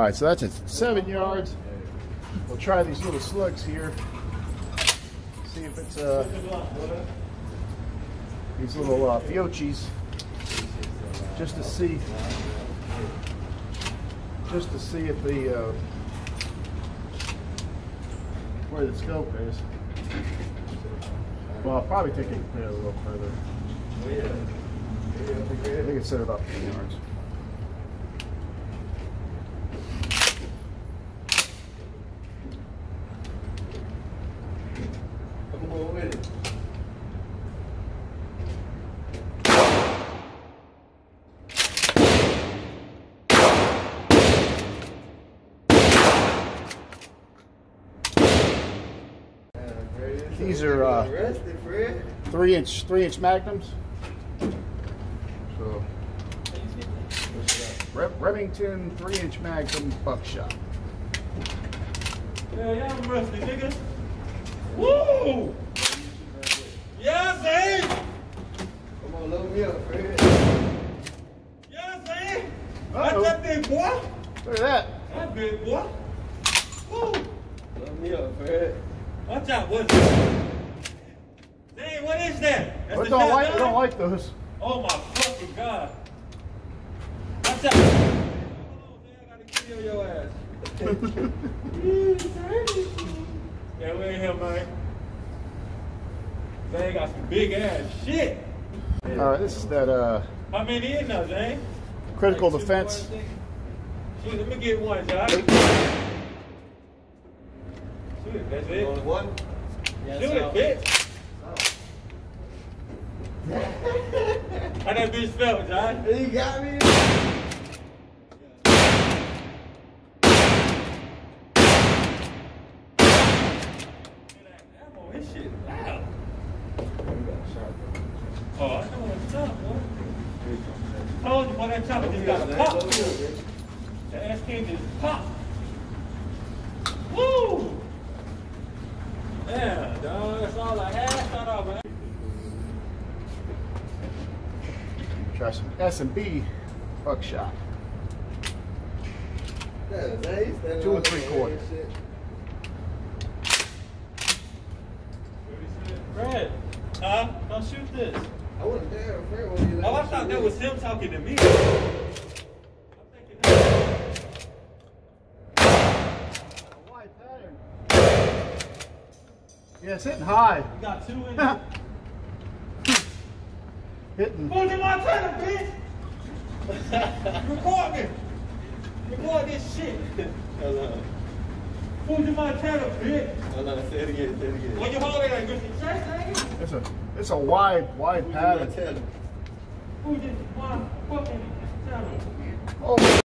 All right, so that's it. seven yards. We'll try these little slugs here. See if it's uh, these little uh, Fiocchis, just to see, just to see if the uh, where the scope is. Well, I'll probably take it a little further. I think it's set about 10 yards. These are, uh, Three inch, three inch magnums. So, Rem- Remington three inch magnum buckshot. Yeah, yeah, I'm rusty, nigga. Woo! Yeah, Zay! Come on, load me up, Fred. Yeah, Zay! Uh-oh. That's that big boy. Look at that. That big boy. Woo! Load me up, Fred. Watch out, what's that? Zay, what is that? That's We the don't like, we don't like those. Oh my fucking god. Watch out. Hold on, Zay, I gotta kill your ass. yeah, we ain't here, man. Zay got some big ass shit. All right, this is that uh, How many in there, Zay? Critical defense. Shoot, let me get one, Josh. Shoot that's it. Only one? Shoot it, bitch. How that bitch felt, Josh? You got me? Ammo, this shit loud. Oh, I know what's up, boy. Told you, boy, that chopper just got popped. That ass king just popped. Woo! Yeah, dog, that's all I had. Shut up, man. Try some S and B buckshot. Yeah, Zay, standing Two and three the quarter. and shit. Fred, huh? Don't shoot this. I wasn't there, Fred. when you let Oh, I thought that it. was him talking to me. I'm thinking, Yeah, it's hitting high. you got two in there. hitting. Fuji Montana, bitch! Record me! Record this shit! Hold on. Fuji Montana, bitch! Hold on, say it again, say it again. When you hold it like this, you chest, nigga? It's a it's a wide wide pattern. Montana. Fuji Oh.